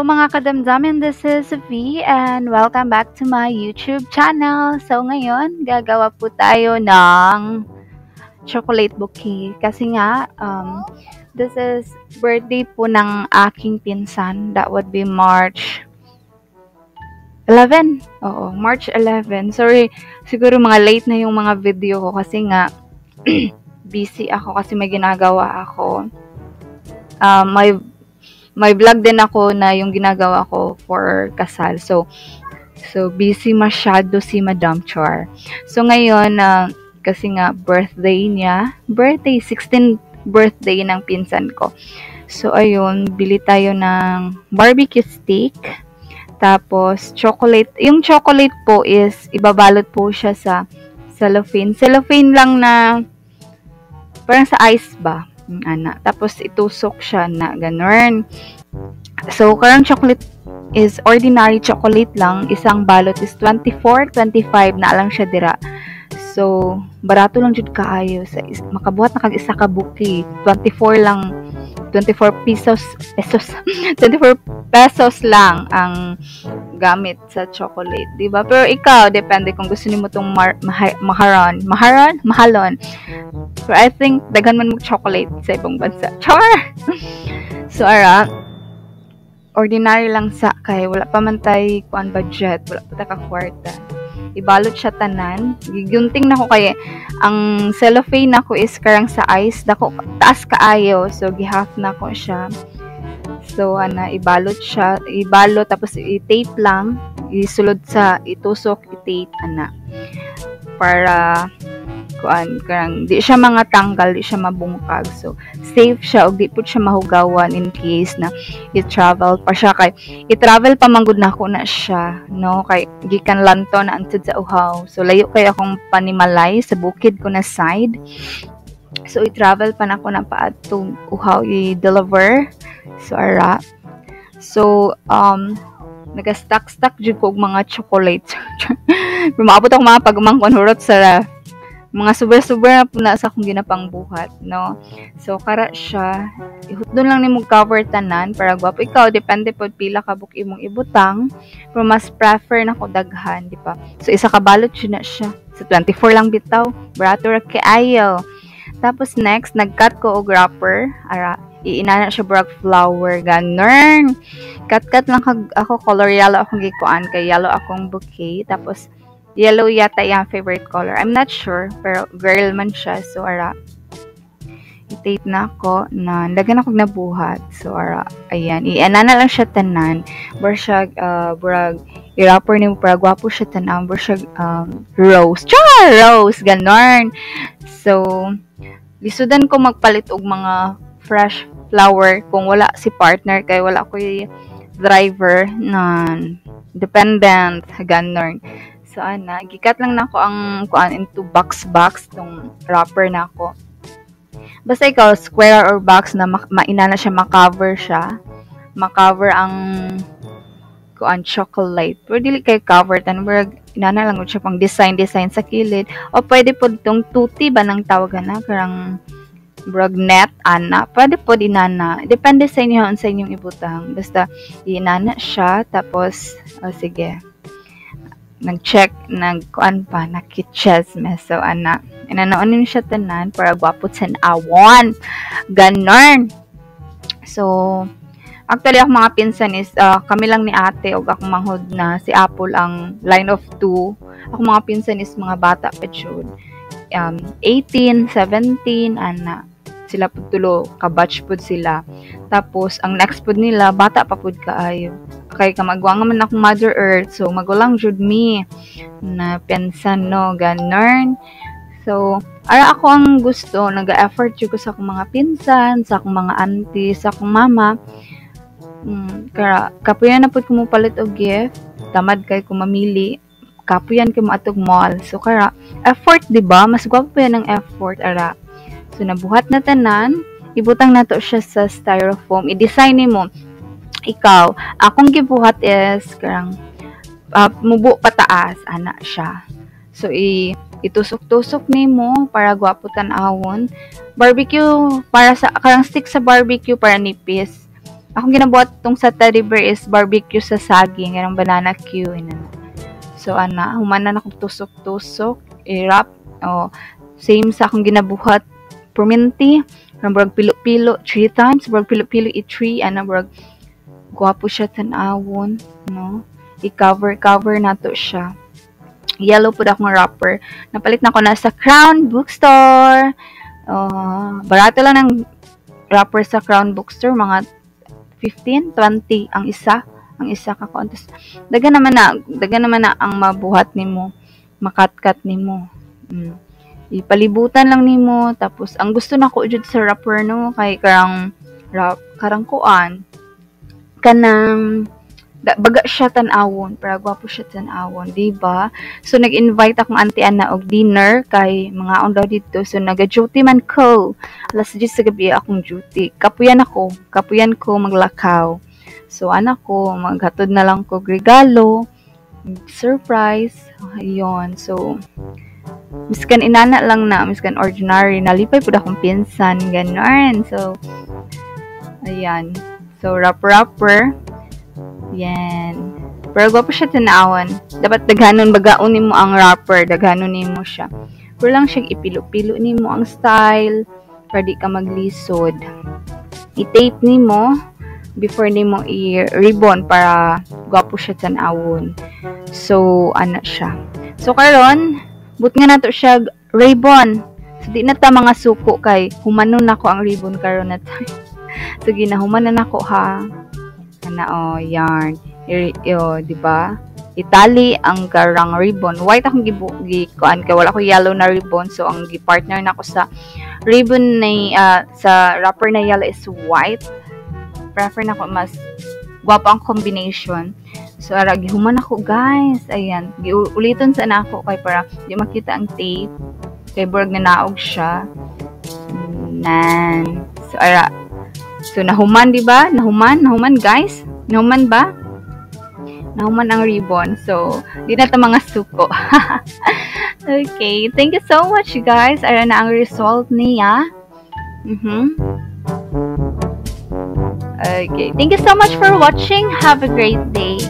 mga kadamdamin, this is V and welcome back to my YouTube channel. So ngayon, gagawa po tayo ng chocolate bouquet. Kasi nga, um, this is birthday po ng aking pinsan. That would be March 11. Oo, March 11. Sorry, siguro mga late na yung mga video ko kasi nga busy ako kasi may ginagawa ako. Um, may may vlog din ako na yung ginagawa ko for kasal. So, so busy masyado si Madam Char. So, ngayon, uh, kasi nga birthday niya, birthday, 16 birthday ng pinsan ko. So, ayun, bili tayo ng barbecue steak. Tapos, chocolate. Yung chocolate po is, ibabalot po siya sa cellophane. Cellophane lang na, parang sa ice ba? Ana. Tapos itusok siya na ganun. So, karang chocolate is ordinary chocolate lang. Isang balot is 24, 25 na lang siya dira. So, barato lang jud kaayo sa makabuhat na kag isa ka buki. 24 lang 24 pesos pesos 24 pesos lang ang gamit sa chocolate, 'di ba? Pero ikaw, depende kung gusto nimo tong mar- maha- maharon, maharon, mahalon. Pero I think daghan man mo chocolate sa ibang bansa. Char. so ara ordinary lang sa kay wala pa man tay kuan budget, wala pa ta ka kwarta ibalot siya tanan. Gigunting na ko kay ang cellophane nako is karang sa ice. Dako taas kaayo. So gihaf na ko siya. So ana ibalot siya. Ibalot tapos i-tape lang. Isulod sa itusok i-tape ana. Para kuan karang di siya mga tanggal di siya mabungkag. So safe siya og di pud siya mahugawan in case na i-travel pa siya. Kay i-travel pa manggod na ako na siya no? Kay gikan lanto na antud sa uhaw. So layo kay akong panimalay sa bukid ko na side. So i-travel pa na ako na paadtong uhaw i-deliver. So ara. So um nagastack-stack jud ko og mga chocolate. Maabot ako mga pagmangkon hurot sa mga sobra-sobra na po na sa akong ginapang buhat, no? So, kara siya, doon lang ni mo cover tanan para gwapo ikaw, depende po pila ka book imong ibutang, pero mas prefer na ko daghan, di ba? So, isa ka balot siya na siya. So, 24 lang bitaw, brato ra kay ayo. Tapos next, nag-cut ko og wrapper, ara, iinana siya brag flower, ganun. Cut-cut lang ako, color yellow akong gikuan, kay yellow akong bouquet. Tapos, Yellow yata yung favorite color. I'm not sure, pero girl man siya. So, ara, i-tape na ako na lagan ako nabuhat. So, ara, ayan. I-ana na lang siya tanan. Bar siya, uh, burag, i-rapper ni mo para gwapo siya tanan. Bar siya, um, rose. Char! Rose! Ganon. So, lisudan ko magpalit og mga fresh flower kung wala si partner kay wala ko driver na dependent ganon So, ana, gikat lang nako ang kuan into box box tong wrapper nako. Basta ikaw square or box na ma- maina na siya makover siya. Makover ang kuan chocolate. Pero dili kay cover tan murag inana lang siya pang design design sa kilid o pwede po tong tuti ba nang tawagan na karang brag net ana pwede po inana depende sa inyo sa inyong ibutang basta inana siya tapos oh, sige nag-check, nag-kuan pa, nakitsesme. So, ana, inanoonin siya tanan para gwapo sa awon. Ganon. So, actually, ako mga pinsan is, uh, kami lang ni ate o akong manghod na si Apple ang line of two. Ako mga pinsan is mga bata pa. Um, 18, 17, ana sila pud tulo ka-batch pud sila tapos ang next pud nila bata pa pud kaayo kay kamagwa nga man akong mother earth so magulang jud me na pensan no ganon so ara ako ang gusto naga-effort jud ko sa akong mga pinsan sa akong mga auntie sa akong mama. Mm, kaya kapuyan na pud ko palit og gift tamad kay ko mamili kapuyan kay mo atog mall. So kara effort di ba? Mas gwapo yan ang effort ara. So, nabuhat na tanan, ibutang nato siya sa styrofoam. I-design ni mo. Ikaw, akong gibuhat is, karang, uh, mubo pataas, ana siya. So, i itusok-tusok ni mo para gwapo tanawon. Barbecue, para sa, karang stick sa barbecue para nipis. Akong ginabuhat tong sa teddy bear is barbecue sa saging, ganang banana Q. Inana. So, ana, humana na akong tusok-tusok, i-wrap. O, same sa akong ginabuhat, perminti, murag pilo-pilo, three times, murag pilo-pilo, i-three, ana, murag, gwapo siya tanawon, no? I-cover-cover na to siya. Yellow po akong wrapper. Napalit na ko na sa Crown Bookstore. Uh, barato lang ng wrapper sa Crown Bookstore, mga 15, 20 ang isa, ang isa ka contest. Daga naman na, daga naman na ang mabuhat nimo, makatkat nimo. Mm. Ipalibutan lang nimo tapos ang gusto nako jud sa wrapper no kay karang rap, karang kuan kanang da, baga siya tanawon para gwapo siya tanawon di ba? So nag-invite akong auntie Ana og dinner kay mga on dito. So naga-duty man ko. Alas 10 sa gabi akong duty. Kapuyan ako. Kapuyan ko maglakaw. So anak ko maghatod na lang ko regalo. Surprise. Ayun. So miskan inana lang na miskan ordinary. Nalipay pud akong pinsan ganon so ayan So, wrapper-wrapper. Yan. Pero gwapo siya tanawan. Dapat daghanon bagaon mo ang wrapper. Daghanon mo siya. Pero lang siya ipilo-pilo mo ang style para di ka maglisod. I-tape mo before mo i-ribbon para gwapo siya tanawon. So, ano siya. So, karon but nga nato siya ribbon. So, di na ta mga suko kay humanon ako ang ribbon karon na tayo. so ginahuman na nako ha ana oh yarn yo di ba Itali ang garang ribbon. White akong gi kuan kay wala ko yellow na ribbon so ang gi-partner nako sa ribbon na uh, sa wrapper na yellow is white. Prefer nako mas gwapo ang combination. So ara gihuman ako guys. Ayan, giuliton sa nako kay para di makita ang tape. Kay burg na naog siya. Nan. So ara So, nahuman, di ba? Nahuman? Nahuman, guys? Nahuman ba? Nahuman ang ribbon. So, di na ito mga suko. okay. Thank you so much, guys. Ara na ang result niya. Mm-hmm. Okay. Thank you so much for watching. Have a great day.